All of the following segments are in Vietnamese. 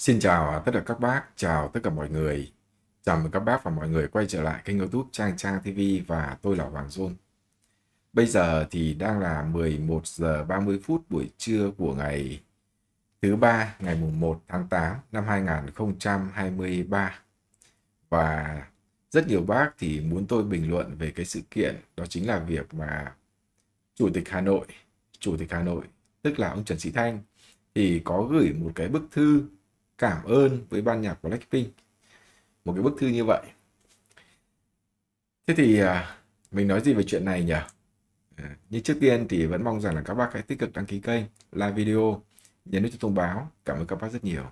Xin chào tất cả các bác, chào tất cả mọi người. Chào mừng các bác và mọi người quay trở lại kênh youtube Trang Trang TV và tôi là Hoàng Dung. Bây giờ thì đang là 11 giờ 30 phút buổi trưa của ngày thứ ba ngày mùng 1 tháng 8 năm 2023. Và rất nhiều bác thì muốn tôi bình luận về cái sự kiện đó chính là việc mà Chủ tịch Hà Nội, Chủ tịch Hà Nội tức là ông Trần Sĩ Thanh thì có gửi một cái bức thư cảm ơn với ban nhạc Blackpink. Một cái bức thư như vậy. Thế thì à, mình nói gì về chuyện này nhỉ? À, như trước tiên thì vẫn mong rằng là các bác hãy tích cực đăng ký kênh, like video, nhấn nút thông báo. Cảm ơn các bác rất nhiều.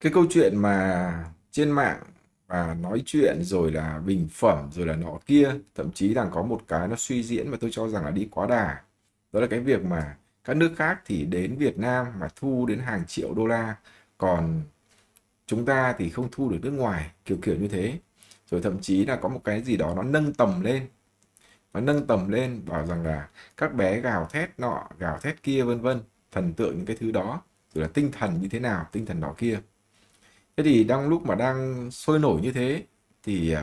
Cái câu chuyện mà trên mạng và nói chuyện rồi là bình phẩm rồi là nọ kia thậm chí đang có một cái nó suy diễn mà tôi cho rằng là đi quá đà đó là cái việc mà các nước khác thì đến Việt Nam mà thu đến hàng triệu đô la còn chúng ta thì không thu được nước ngoài kiểu kiểu như thế. Rồi thậm chí là có một cái gì đó nó nâng tầm lên nó nâng tầm lên bảo rằng là các bé gào thét nọ gào thét kia vân vân thần tượng những cái thứ đó rồi là tinh thần như thế nào tinh thần đó kia. Thế thì đang lúc mà đang sôi nổi như thế thì uh,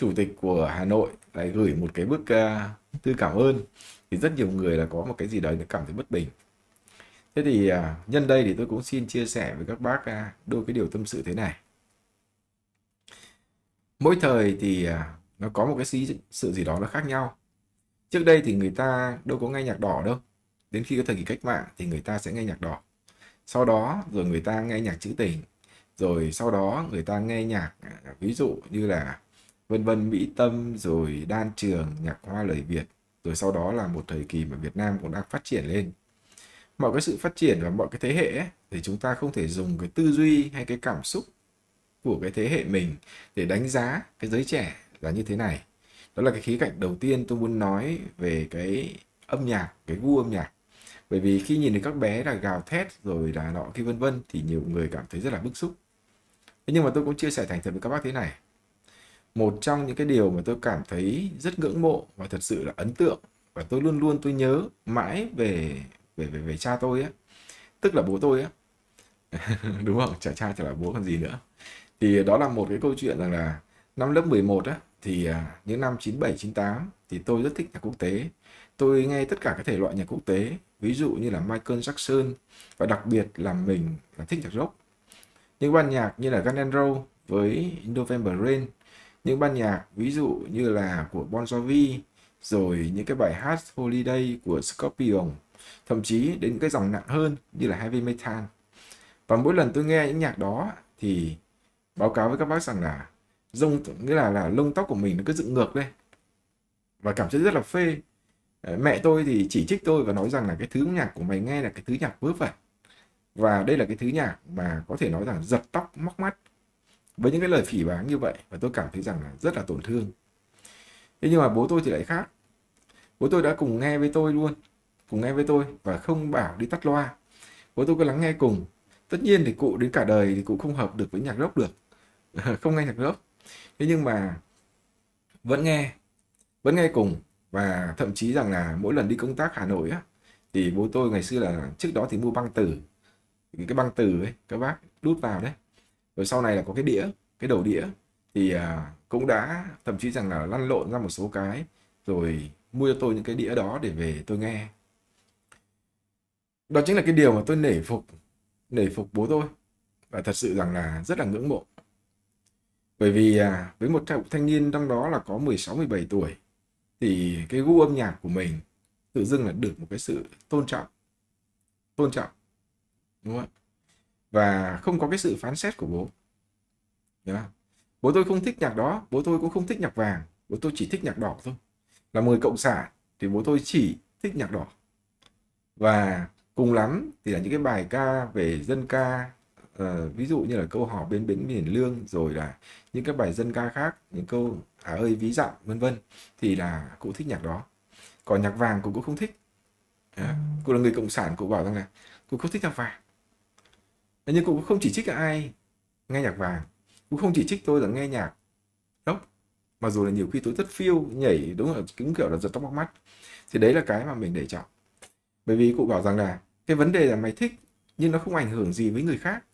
chủ tịch của Hà Nội lại gửi một cái bức uh, thư cảm ơn. Thì rất nhiều người là có một cái gì đấy nó cảm thấy bất bình. Thế thì uh, nhân đây thì tôi cũng xin chia sẻ với các bác uh, đôi cái điều tâm sự thế này. Mỗi thời thì uh, nó có một cái sự gì đó nó khác nhau. Trước đây thì người ta đâu có nghe nhạc đỏ đâu. Đến khi có thời kỳ cách mạng thì người ta sẽ nghe nhạc đỏ. Sau đó rồi người ta nghe nhạc trữ tình. Rồi sau đó người ta nghe nhạc ví dụ như là vân vân mỹ tâm rồi đan trường nhạc hoa lời việt. Rồi sau đó là một thời kỳ mà Việt Nam cũng đang phát triển lên. Mọi cái sự phát triển và mọi cái thế hệ ấy, thì chúng ta không thể dùng cái tư duy hay cái cảm xúc của cái thế hệ mình để đánh giá cái giới trẻ là như thế này. Đó là cái khía cạnh đầu tiên tôi muốn nói về cái âm nhạc cái gu âm nhạc. Bởi vì khi nhìn thấy các bé là gào thét rồi là nọ khi vân vân thì nhiều người cảm thấy rất là bức xúc. Thế nhưng mà tôi cũng chia sẻ thành thật với các bác thế này một trong những cái điều mà tôi cảm thấy rất ngưỡng mộ và thật sự là ấn tượng và tôi luôn luôn tôi nhớ mãi về về về, về cha tôi á. Tức là bố tôi á. Đúng không? Chả cha chả là bố còn gì nữa. Thì đó là một cái câu chuyện rằng là năm lớp 11 á thì à, những năm 97 98 thì tôi rất thích nhạc quốc tế. Tôi nghe tất cả các thể loại nhạc quốc tế ví dụ như là Michael Jackson và đặc biệt là mình là thích nhạc rock. Những ban nhạc như là Guns N' Roses với November Rain những ban nhạc, ví dụ như là của Bon Jovi, rồi những cái bài hát Holiday của Scorpion, thậm chí đến những cái dòng nặng hơn như là heavy metal. Và mỗi lần tôi nghe những nhạc đó thì báo cáo với các bác rằng là rông nghĩa là là lông tóc của mình nó cứ dựng ngược lên. Và cảm thấy rất là phê. Ờ, mẹ tôi thì chỉ trích tôi và nói rằng là cái thứ nhạc của mày nghe là cái thứ nhạc vớ vẩn. Và đây là cái thứ nhạc mà có thể nói rằng giật tóc, móc mắt với những cái lời phỉ báng như vậy và tôi cảm thấy rằng là rất là tổn thương. Thế nhưng mà bố tôi thì lại khác. Bố tôi đã cùng nghe với tôi luôn, cùng nghe với tôi và không bảo đi tắt loa. Bố tôi cứ lắng nghe cùng. Tất nhiên thì cụ đến cả đời thì cụ không hợp được với nhạc rock được. Không nghe nhạc rock. Thế nhưng mà vẫn nghe vẫn nghe cùng và thậm chí rằng là mỗi lần đi công tác Hà Nội á, thì bố tôi ngày xưa là trước đó thì mua băng từ. Cái băng từ ấy, các bác đút vào đấy rồi sau này là có cái đĩa cái đầu đĩa thì à, cũng đã thậm chí rằng là lăn lộn ra một số cái. Rồi mua cho tôi những cái đĩa đó để về tôi nghe. Đó chính là cái điều mà tôi nể phục nể phục bố tôi. Và thật sự rằng là rất là ngưỡng mộ. Bởi vì à, với một thanh niên trong đó là có 16 17 tuổi thì cái gu âm nhạc của mình tự dưng là được một cái sự tôn trọng. Tôn trọng. Đúng không và không có cái sự phán xét của bố. Đúng không? bố tôi không thích nhạc đó bố tôi cũng không thích nhạc vàng bố tôi chỉ thích nhạc đỏ thôi. Là người cộng sản thì bố tôi chỉ thích nhạc đỏ. Và cùng lắm thì là những cái bài ca về dân ca uh, ví dụ như là câu hò bên bến miền lương rồi là những cái bài dân ca khác những câu à ơi ví dặm vân vân thì là cụ thích nhạc đó. Còn nhạc vàng cũng cũng không thích. Ờ, à, cụ là người cộng sản cụ bảo rằng là cụ không thích nhạc vàng nhưng cũng không chỉ trích ai nghe nhạc vàng. Cũng không chỉ trích tôi là nghe nhạc rock. Mặc dù là nhiều khi tôi rất phiêu nhảy đúng là cứng kiểu là giật tóc bóc mắt. Thì đấy là cái mà mình để trọng bởi vì cụ bảo rằng là cái vấn đề là mày thích nhưng nó không ảnh hưởng gì với người khác.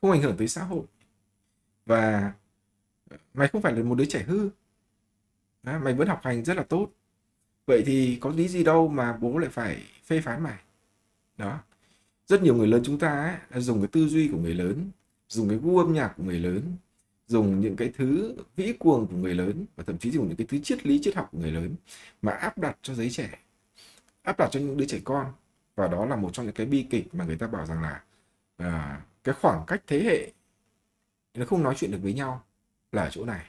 Không ảnh hưởng tới xã hội. Và mày không phải là một đứa trẻ hư. Đó, mày vẫn học hành rất là tốt. Vậy thì có lý gì đâu mà bố lại phải phê phán mày. Đó rất nhiều người lớn chúng ta ấy, dùng cái tư duy của người lớn dùng cái gu âm nhạc của người lớn dùng những cái thứ vĩ cuồng của người lớn và thậm chí dùng những cái thứ triết lý triết học của người lớn mà áp đặt cho giới trẻ áp đặt cho những đứa trẻ con. Và đó là một trong những cái bi kịch mà người ta bảo rằng là à, cái khoảng cách thế hệ nó không nói chuyện được với nhau là ở chỗ này.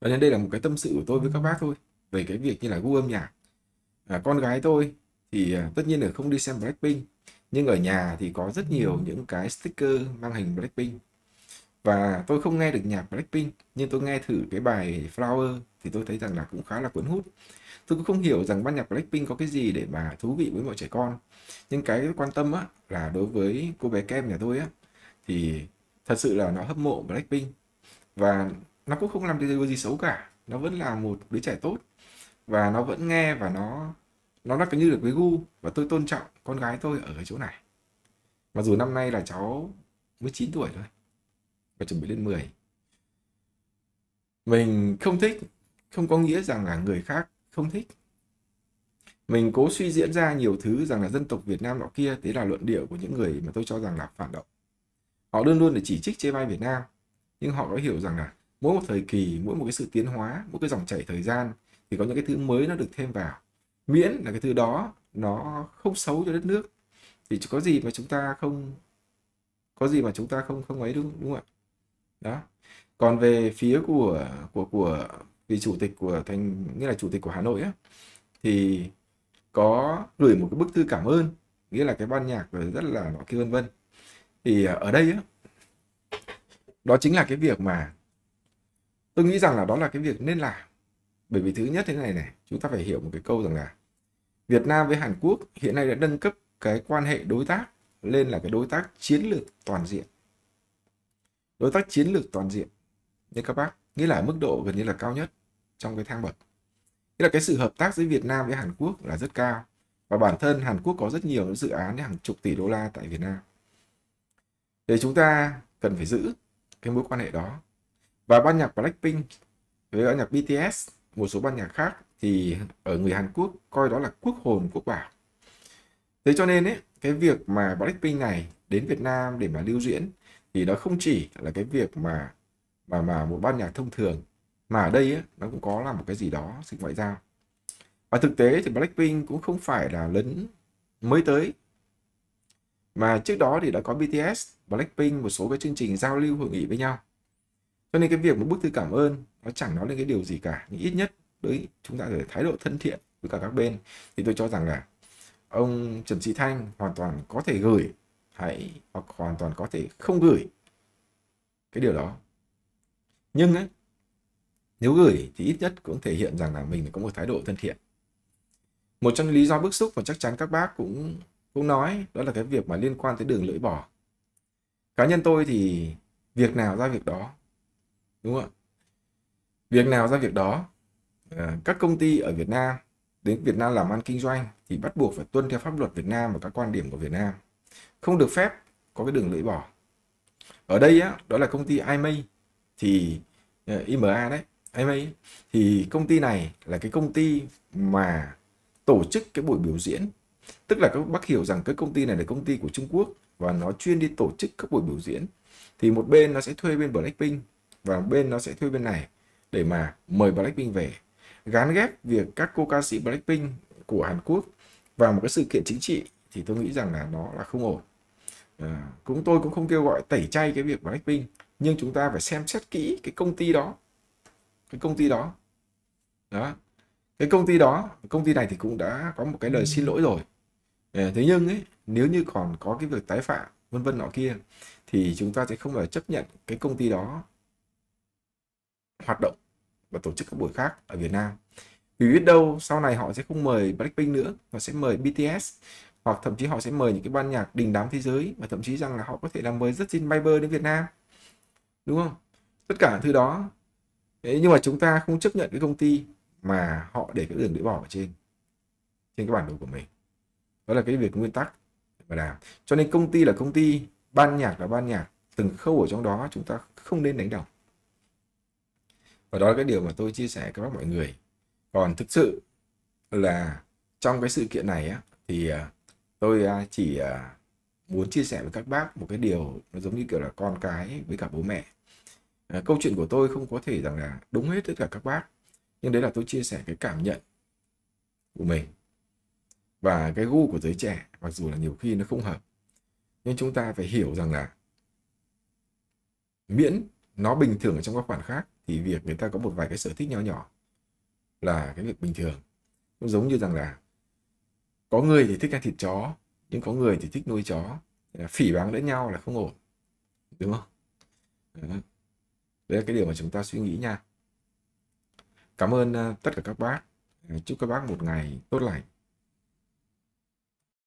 Và nên đây là một cái tâm sự của tôi với các bác thôi về cái việc như là gu âm nhạc. À, con gái tôi thì à, tất nhiên là không đi xem Blackpink nhưng ở nhà thì có rất nhiều những cái sticker mang hình Blackpink. Và tôi không nghe được nhạc Blackpink nhưng tôi nghe thử cái bài Flower thì tôi thấy rằng là cũng khá là cuốn hút. Tôi cũng không hiểu rằng ban nhạc Blackpink có cái gì để mà thú vị với mọi trẻ con. Nhưng cái quan tâm á là đối với cô bé Kem nhà tôi á thì thật sự là nó hâm mộ Blackpink. Và nó cũng không làm điều gì xấu cả nó vẫn là một đứa trẻ tốt. Và nó vẫn nghe và nó nó là cái như được với gu và tôi tôn trọng con gái tôi ở cái chỗ này. Mặc dù năm nay là cháu mới 9 tuổi thôi và chuẩn bị lên 10 mình không thích, không có nghĩa rằng là người khác không thích. Mình cố suy diễn ra nhiều thứ rằng là dân tộc Việt Nam nọ kia, thế là luận điệu của những người mà tôi cho rằng là phản động. Họ luôn luôn để chỉ trích chê bai Việt Nam, nhưng họ có hiểu rằng là mỗi một thời kỳ, mỗi một cái sự tiến hóa, mỗi cái dòng chảy thời gian thì có những cái thứ mới nó được thêm vào miễn là cái thứ đó nó không xấu cho đất nước. Thì có gì mà chúng ta không, có gì mà chúng ta không không ấy đúng đúng không ạ? Đó. Còn về phía của của của vị chủ tịch của thành, nghĩa là chủ tịch của Hà Nội á, thì có gửi một cái bức thư cảm ơn, nghĩa là cái ban nhạc rất là nọ kia vân vân. Thì ở đây á, đó chính là cái việc mà tôi nghĩ rằng là đó là cái việc nên làm bởi vì thứ nhất thế này này, chúng ta phải hiểu một cái câu rằng là Việt Nam với Hàn Quốc hiện nay đã nâng cấp cái quan hệ đối tác lên là cái đối tác chiến lược toàn diện. Đối tác chiến lược toàn diện. Như các bác, nghĩa là mức độ gần như là cao nhất trong cái thang bậc. Nghĩa là cái sự hợp tác giữa Việt Nam với Hàn Quốc là rất cao. Và bản thân Hàn Quốc có rất nhiều những dự án hàng chục tỷ đô la tại Việt Nam. Để chúng ta cần phải giữ cái mối quan hệ đó. Và ban nhạc Blackpink với ban nhạc BTS một số ban nhạc khác thì ở người Hàn Quốc coi đó là quốc hồn quốc bảo thế cho nên ấy cái việc mà Blackpink này đến Việt Nam để mà lưu diễn thì nó không chỉ là cái việc mà mà mà một ban nhạc thông thường mà ở đây ấy, nó cũng có là một cái gì đó sự ngoại giao. Và thực tế thì Blackpink cũng không phải là lấn mới tới mà trước đó thì đã có BTS, Blackpink một số cái chương trình giao lưu hội nghị với nhau cho nên cái việc một bức thư cảm ơn nó chẳng nói lên cái điều gì cả. Nhưng ít nhất đấy chúng ta phải thái độ thân thiện với cả các bên. Thì tôi cho rằng là ông Trần Sĩ Thanh hoàn toàn có thể gửi hãy hoặc hoàn toàn có thể không gửi cái điều đó. Nhưng ấy, nếu gửi thì ít nhất cũng thể hiện rằng là mình có một thái độ thân thiện. Một trong những lý do bức xúc và chắc chắn các bác cũng cũng nói đó là cái việc mà liên quan tới đường lưỡi bò. Cá nhân tôi thì việc nào ra việc đó đúng không ạ? Việc nào ra việc đó? À, các công ty ở Việt Nam đến Việt Nam làm ăn kinh doanh thì bắt buộc phải tuân theo pháp luật Việt Nam và các quan điểm của Việt Nam. Không được phép có cái đường lưỡi bò ở đây á đó là công ty IMA thì ờ, IMA đấy IMA thì công ty này là cái công ty mà tổ chức cái buổi biểu diễn. Tức là các bác hiểu rằng cái công ty này là công ty của Trung Quốc và nó chuyên đi tổ chức các buổi biểu diễn. Thì một bên nó sẽ thuê bên Blackpink và bên nó sẽ thuê bên này để mà mời Blackpink về. Gán ghép việc các cô ca sĩ Blackpink của Hàn Quốc vào một cái sự kiện chính trị thì tôi nghĩ rằng là nó là không ổn. À, cũng tôi cũng không kêu gọi tẩy chay cái việc Blackpink nhưng chúng ta phải xem xét kỹ cái công ty đó. Cái công ty đó. Đó. Cái công ty đó công ty này thì cũng đã có một cái lời xin lỗi rồi. À, thế nhưng ấy nếu như còn có cái việc tái phạm vân vân nọ kia thì chúng ta sẽ không phải chấp nhận cái công ty đó hoạt động và tổ chức các buổi khác ở Việt Nam. Vì biết đâu, sau này họ sẽ không mời Blackpink nữa, họ sẽ mời BTS hoặc thậm chí họ sẽ mời những cái ban nhạc đình đám thế giới, và thậm chí rằng là họ có thể là mời Justin Bieber đến Việt Nam. Đúng không? Tất cả thứ đó, Thế nhưng mà chúng ta không chấp nhận cái công ty mà họ để cái đường lưỡi bỏ ở trên trên cái bản đồ của mình. Đó là cái việc nguyên tắc mà làm. Cho nên công ty là công ty, ban nhạc là ban nhạc, từng khâu ở trong đó chúng ta không nên đánh đồng và đó là cái điều mà tôi chia sẻ với các mọi người. Còn thực sự là trong cái sự kiện này á, thì à, tôi à, chỉ à, muốn chia sẻ với các bác một cái điều nó giống như kiểu là con cái với cả bố mẹ. Câu chuyện của tôi không có thể rằng là đúng hết tất cả các bác, nhưng đấy là tôi chia sẻ cái cảm nhận của mình. Và cái gu của giới trẻ, mặc dù là nhiều khi nó không hợp, nhưng chúng ta phải hiểu rằng là miễn nó bình thường ở trong các khoản khác thì việc người ta có một vài cái sở thích nhỏ nhỏ là cái việc bình thường. Cũng giống như rằng là có người thì thích ăn thịt chó, nhưng có người thì thích nuôi chó. Phỉ báng lẫn nhau là không ổn, đúng không? Đấy. Là cái điều mà chúng ta suy nghĩ nha. Cảm ơn à, tất cả các bác. Chúc các bác một ngày tốt lành.